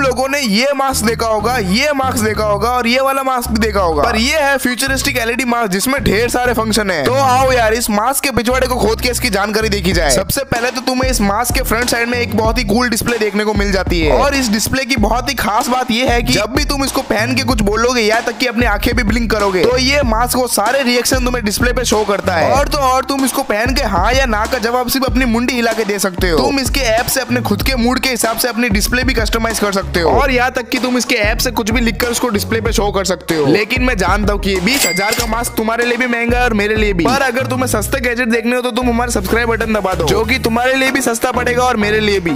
लोगों ने ये मास्क देखा होगा, ये मास्क देखा होगा और ये वाला मास्क भी देखा होगा। पर ये है फ्यूचरिस्टिक एलईडी मास्क जिसमें ढेर सारे फ़ंक्शन है। तो आओ यार, इस मास्क के पिछवाड़े को खोद के इसकी जानकारी देखी जाए। सबसे पहले तो तुम्हें इस मास्क के फ्रंट साइड में एक बहुत ही कूल डिस्प्ले देखने को मिल जाती है। और इस डिस्प्ले की बहुत ही खास बात यह है की जब भी तुम इसको पहन के कुछ बोलोगे या तक की अपनी आँखें भी ब्लिंक करोगे तो ये मास्क वो सारे रिएक्शन तुम्हें डिस्प्ले पे शो करता है। और तो और तुम इसको पहन के हाँ या ना का जवाब सिर्फ़ अपनी मुंडी हिला के दे सकते हो। तुम इसके ऐप से अपने खुद के मूड के हिसाब से अपनी डिस्प्ले भी कस्टमाइज कर सकते हो। और यहाँ तक कि तुम इसके ऐप से कुछ भी लिखकर उसको डिस्प्ले पे शो कर सकते हो। लेकिन मैं जानता हूँ की बीस हज़ार का मास्क तुम्हारे लिए भी महँगा है और मेरे लिए भी। पर अगर तुम्हें सस्ते गैजेट देखने हो तो तुम हमारे सब्सक्राइब बटन दबा दो, जो की तुम्हारे लिए भी सस्ता पड़ेगा और मेरे लिए भी।